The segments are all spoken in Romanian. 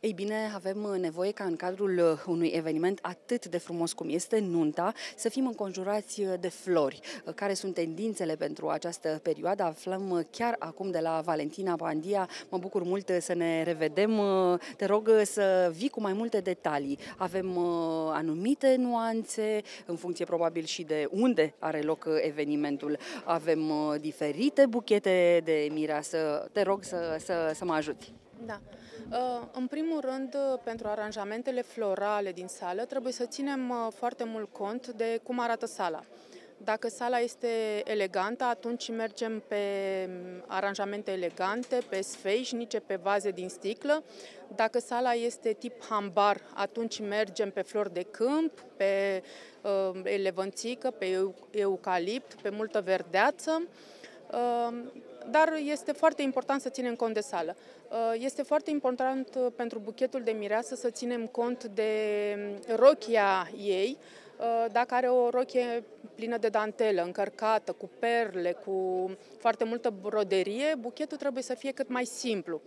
Ei bine, avem nevoie ca în cadrul unui eveniment atât de frumos cum este nunta, să fim înconjurați de flori. Care sunt tendințele pentru această perioadă? Aflăm chiar acum de la Valentina Pandia. Mă bucur mult să ne revedem. Te rog să vii cu mai multe detalii. Avem anumite nuanțe, în funcție probabil și de unde are loc evenimentul. Avem diferite buchete de mireasă. Te rog să, să, să mă ajuți. Da. Uh, în primul rând, uh, pentru aranjamentele florale din sală, trebuie să ținem uh, foarte mult cont de cum arată sala. Dacă sala este elegantă, atunci mergem pe mm, aranjamente elegante, pe sfeișnice, pe vaze din sticlă. Dacă sala este tip hambar, atunci mergem pe flori de câmp, pe uh, elevănțică, pe eucalipt, pe multă verdeață. Uh, dar este foarte important să ținem cont de sală. Uh, este foarte important uh, pentru buchetul de mireasă să ținem cont de mm, rochia ei, uh, dacă are o rochie plină de dantelă, încărcată, cu perle, cu foarte multă broderie, buchetul trebuie să fie cât mai simplu.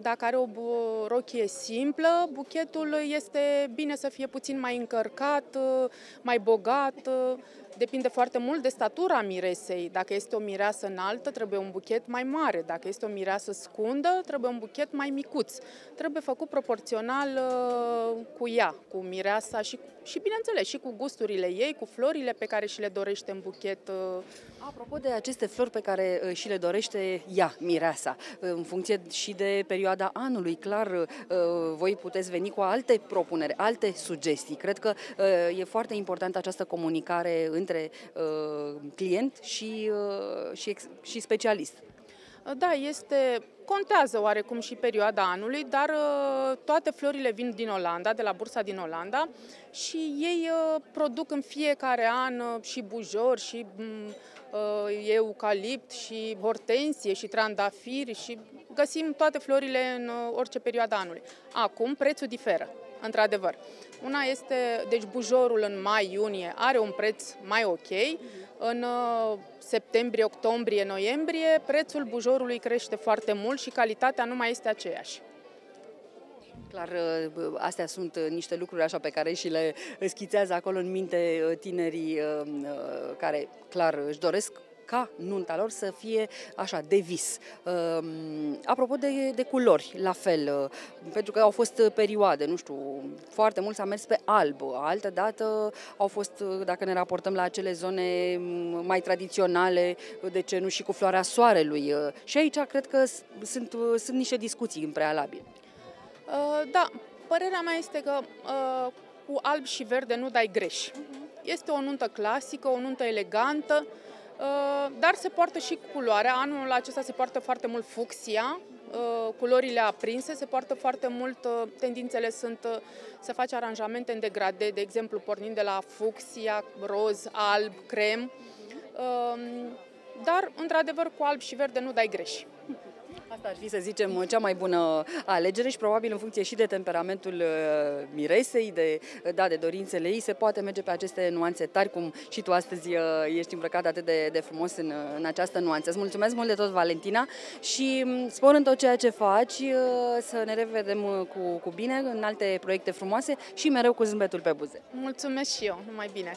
Dacă are o rochie simplă, buchetul este bine să fie puțin mai încărcat, mai bogat, depinde foarte mult de statura miresei. Dacă este o mireasă înaltă, trebuie un buchet mai mare. Dacă este o mireasă scundă, trebuie un buchet mai micuț. Trebuie făcut proporțional uh, cu ea, cu mireasa și, și, bineînțeles, și cu gusturile ei, cu florile pe care și le dorește în buchet. Uh. Apropo de aceste flori pe care uh, și le dorește ea, mireasa, în funcție și de perioada anului, clar, voi puteți veni cu alte propuneri, alte sugestii. Cred că e foarte importantă această comunicare în între uh, client și, uh, și, și specialist. Da, este, contează oarecum și perioada anului, dar uh, toate florile vin din Olanda, de la bursa din Olanda și ei uh, produc în fiecare an uh, și bujor și mm, uh, eucalipt și hortensie și trandafiri și găsim toate florile în uh, orice perioadă anului. Acum prețul diferă într-adevăr. Una este, deci bujorul în mai-iunie are un preț mai ok, în uh, septembrie, octombrie, noiembrie prețul bujorului crește foarte mult și calitatea nu mai este aceeași. Clar, uh, astea sunt uh, niște lucruri așa pe care și le schițează acolo în minte tinerii care clar își doresc ca nunta lor să fie așa, de vis. Um, apropo de, de culori, la fel, uh, pentru că au fost perioade, nu știu, foarte mult s-a mers pe alb, altă dată au fost, uh, dacă ne raportăm la acele zone mm, mai tradiționale, de ce nu și cu floarea soarelui. Uh, și aici cred că sunt, sunt niște discuții în prealabil. Da, părerea mea este că cu alb și verde nu dai greș. Este o nuntă clasică, o nuntă elegantă, Uh, dar se poartă și culoarea. Anul acesta se poartă foarte mult fucsia, uh, culorile aprinse, se poartă foarte mult, uh, tendințele sunt să faci aranjamente în degrade, de exemplu, pornind de la fucsia, roz, alb, crem, dar, într-adevăr, cu alb și verde nu dai greș. Asta ar fi, să zicem, cea mai bună alegere și probabil în funcție și de temperamentul uh, miresei, de, da, de dorințele ei, se poate merge pe aceste nuanțe tari, cum și tu astăzi uh, ești îmbrăcat atât de, de frumos în, în această nuanță. Îți mulțumesc mult de tot, Valentina, și mm, spor în tot ceea ce faci, uh, să ne revedem cu, cu bine în alte proiecte frumoase și mereu cu zâmbetul pe buze. Mulțumesc și eu, numai bine!